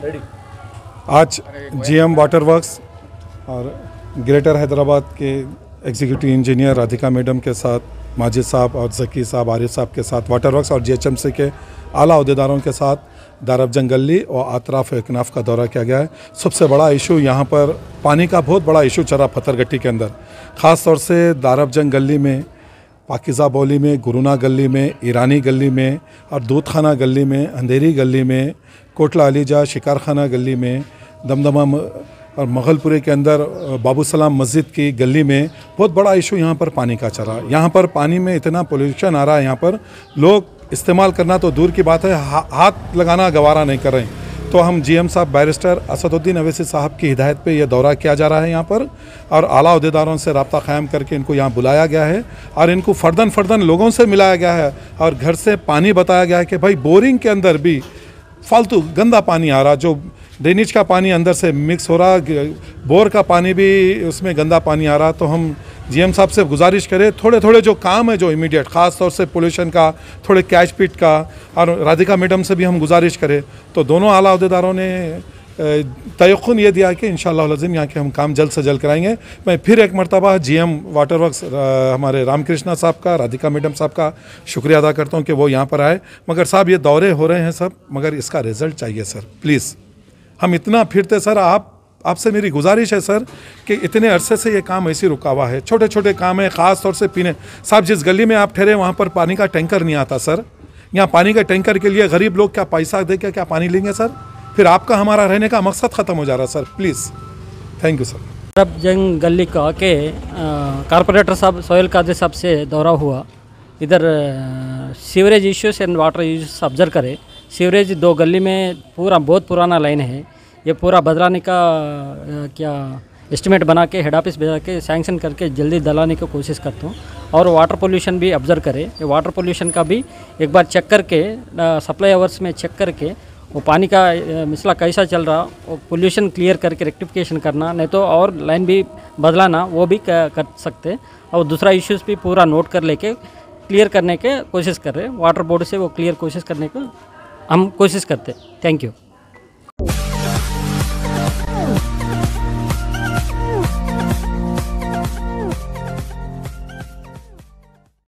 आज GM water works और greater Hyderabad के एग्जीक्यूटिव इंजीनियर राधिका मैडम के साथ माजिद साहब और जकी साहब आरिफ साहब के साथ वाटर वर्क्स और जीएचएमसी के आला अहदेदारों के साथ दारब जंगली और आतराफ इकनाफ का दौरा किया गया है। सबसे बड़ा इशू यहाँ पर पानी का बहुत बड़ा इशू चला पत्थरगट्टी के अंदर। ख़ास तौर से दारब जंग गली में, पाकिज़ा बौली में, गुरुना गली में, ईरानी गली में और दूध खाना गली में, अंधेरी गली में कोटला अलीजा शिकार खाना गली में दमदमा और मगलपुरे के अंदर बाबू सलाम मस्जिद की गली में बहुत बड़ा इशू यहाँ पर पानी का चला। यहाँ पर पानी में इतना पोल्यूशन आ रहा है यहाँ पर। लोग इस्तेमाल करना तो दूर की बात है हा, हाथ लगाना गवारा नहीं कर रहे तो हम जीएम साहब बैरिस्टर असदुद्दीन अवैसी साहब की हिदायत पे यह दौरा किया जा रहा है यहाँ पर और आला अहदेदारों से रबता क़ायम करके इनको यहाँ बुलाया गया है और इनको फ़र्दन फ़र्दन लोगों से मिलाया गया है और घर से पानी बताया गया है कि भाई बोरिंग के अंदर भी फालतू गंदा पानी आ रहा, जो ड्रेनेज का पानी अंदर से मिक्स हो रहा बोर का पानी भी उसमें गंदा पानी आ रहा तो हम जीएम साहब से गुजारिश करें थोड़े थोड़े जो काम है जो इमीडिएट ख़ास तौर से पोल्यूशन का, थोड़े कैच पिट का, और राधिका मैडम से भी हम गुजारिश करें तो दोनों आला अहदेदारों ने तयन ये दिया कि इन लजिम यहाँ के हम काम जल्द से जल्द कराएँगे। मैं फिर एक मरतबा जी एम वाटर वर्क्स हमारे रामकृष्णा साहब का, राधिका मैडम साहब का शुक्रिया अदा करता हूँ कि वो यहाँ पर आए। मगर साहब, ये दौरे हो रहे हैं सब, मगर इसका रिज़ल्ट चाहिए सर प्लीज़ हम इतना फिरते सर आप, आपसे मेरी गुजारिश है सर कि इतने अरसे से ये काम ऐसी रुका हुआ है। छोटे छोटे काम है, ख़ास तौर से पीने। साहब, जिस गली में आप ठहरे, वहाँ पर पानी का टैंकर नहीं आता सर यहाँ पानी के टैंकर के लिए गरीब लोग क्या पैसा दे के क्या पानी लेंगे सर फिर आपका हमारा रहने का मकसद ख़त्म हो जा रहा sir. Please. Thank you sir अब जंग गली का आके कारपोरेटर साहब सोहेल कादरी साहब से दौरा हुआ, इधर sewerage issues and water issues observe करें सीवरेज दो गली में पूरा, बहुत पुराना लाइन है। ये पूरा बदलाने का क्या एस्टिमेट बना के हेड ऑफ़िस भेजा के सैंक्शन करके जल्दी दलाने की कोशिश करता हूँ। और वाटर पोल्यूशन भी ऑब्ज़र्व करें। ये वाटर पोल्यूशन का भी एक बार चेक करके सप्लाई आवर्स में चेक करके वो पानी का मिसला कैसा चल रहा, वो पोल्यूशन क्लियर करके रेक्टिफिकेशन करना, नहीं तो और लाइन भी बदलाना, वो भी कर सकते। और दूसरा इश्यूज़ भी पूरा नोट कर लेके क्लियर करने के कोशिश कर रहे वाटर बोर्ड से वो क्लियर कोशिश करने को हम कोशिश करते थैंक यू